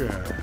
Yeah.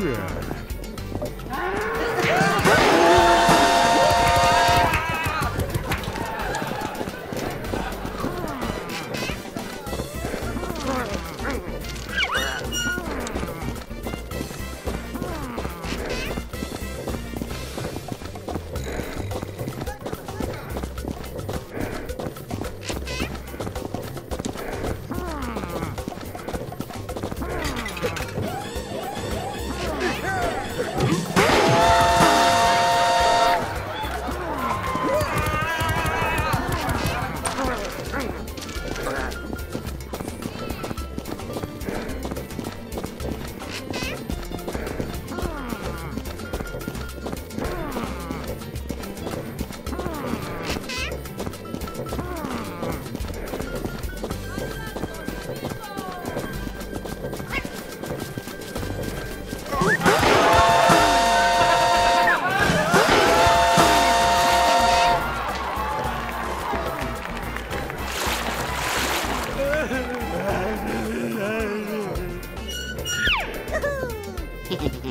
Yeah.